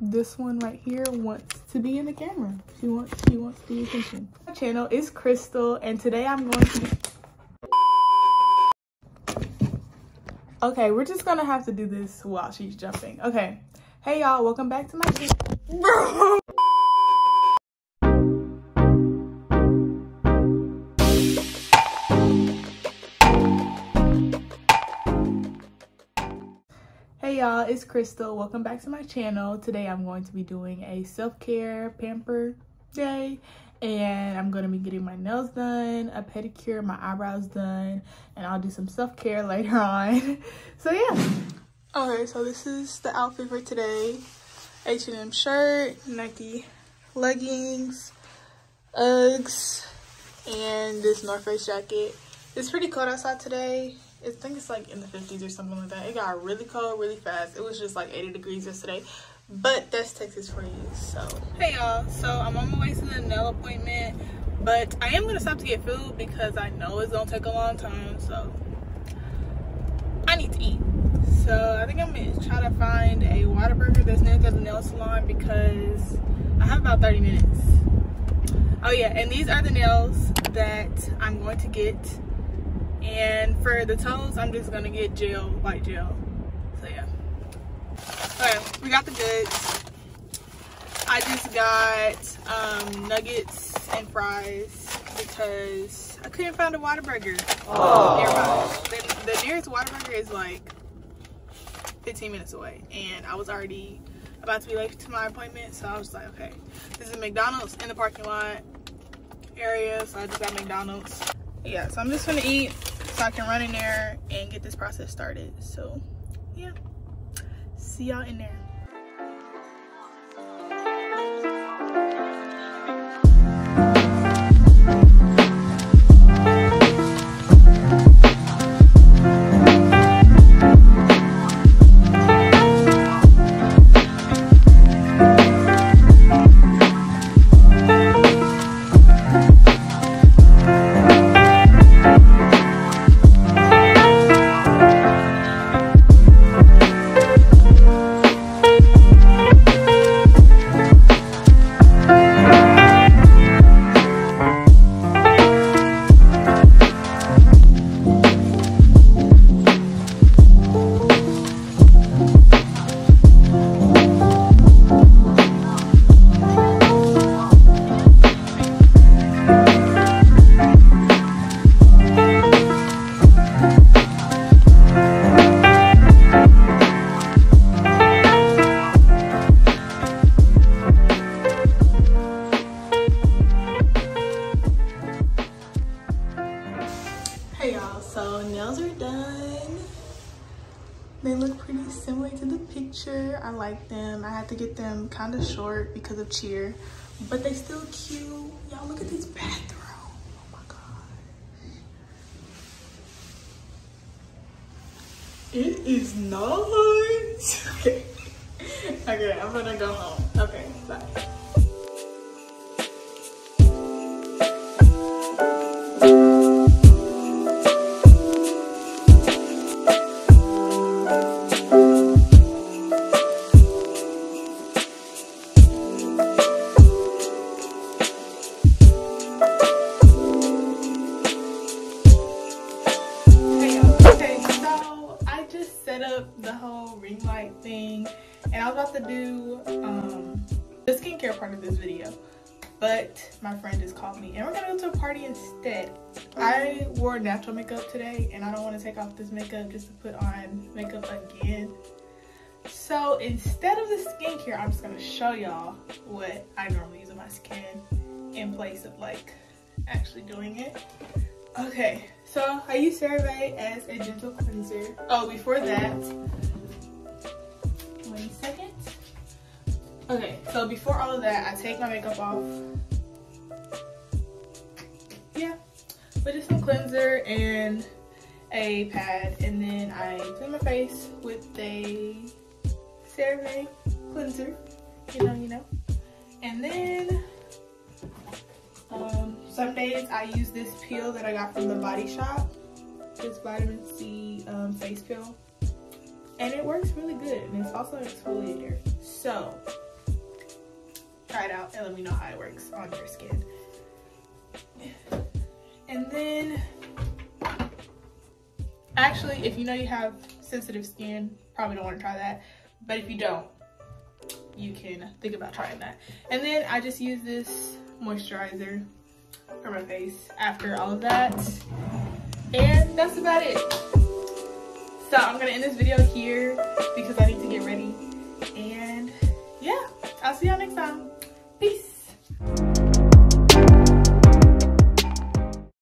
this one right here wants to be in the camera. She wants she wants the attention. My channel is Crystall and today I'm going to Okay, we're just gonna have to do this while she's jumping. Okay. Hey y'all, welcome back to my channel. it's Crystall. Welcome back to my channel. Today I'm going to be doing a self-care pamper day and I'm going to be getting my nails done, a pedicure, my eyebrows done, and I'll do some self-care later on. so yeah. Okay, so this is the outfit for today. H&M shirt, Nike leggings, Uggs, and this North Face jacket. It's pretty cold outside today I think it's like in the 50s or something like that. It got really cold really fast. It was just like 80 degrees yesterday. But that's Texas for you, so. Hey y'all, so I'm on my way to the nail appointment. But I am gonna stop to get food because I know it's gonna take a long time, so. I need to eat. So I think I'm gonna try to find a Whataburger that's near the nail salon because I have about 30 minutes. Oh yeah, and these are the nails that I'm going to get and for the toes, I'm just gonna get gel, white gel. So yeah. Okay, we got the goods. I just got um, nuggets and fries because I couldn't find a Whataburger nearby. The, the nearest Whataburger is like 15 minutes away and I was already about to be late to my appointment so I was like okay this is McDonald's in the parking lot area so I just got McDonald's yeah so I'm just gonna eat so I can run in there and get this process started. So yeah, see y'all in there. They look pretty similar to the picture. I like them. I had to get them kind of short because of cheer, but they still cute. Y'all look at this bathroom. Oh my God. It is nice. Okay. Okay, I'm gonna go home. To do um, the skincare part of this video, but my friend just called me and we're gonna go to a party instead. I wore natural makeup today and I don't want to take off this makeup just to put on makeup again. So instead of the skincare, I'm just gonna show y'all what I normally use on my skin in place of like actually doing it. Okay, so I use CeraVe as a gentle cleanser. Oh, before that, one second. Okay, so before all of that, I take my makeup off. Yeah, with just some cleanser and a pad. And then I clean my face with a CeraVe cleanser. You know, you know. And then some days I use this peel that I got from the Body Shop. This vitamin C um, face peel. And it works really good. And it's also an exfoliator. So try it out and let me know how it works on your skin. And then, actually, if you know you have sensitive skin, probably don't want to try that. But if you don't, you can think about trying that. And then I just use this moisturizer for my face after all of that. And that's about it. So I'm gonna end this video here because I need to get ready. And yeah, I'll see y'all next time.